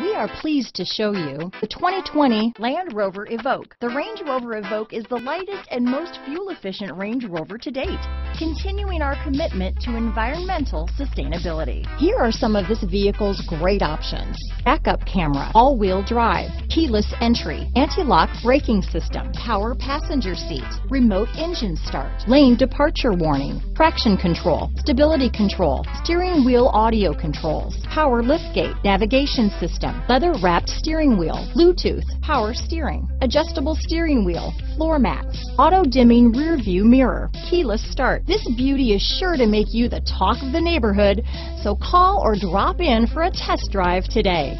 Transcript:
We are pleased to show you the 2020 Land Rover Evoque. The Range Rover Evoque is the lightest and most fuel-efficient Range Rover to date, continuing our commitment to environmental sustainability. Here are some of this vehicle's great options. Backup camera, all-wheel drive, keyless entry, anti-lock braking system, power passenger seat, remote engine start, lane departure warning, traction control, stability control, steering wheel audio controls, power liftgate, navigation system, leather wrapped steering wheel, Bluetooth, power steering, adjustable steering wheel, floor mats, auto dimming rear view mirror, keyless start. This beauty is sure to make you the talk of the neighborhood, so call or drop in for a test drive today.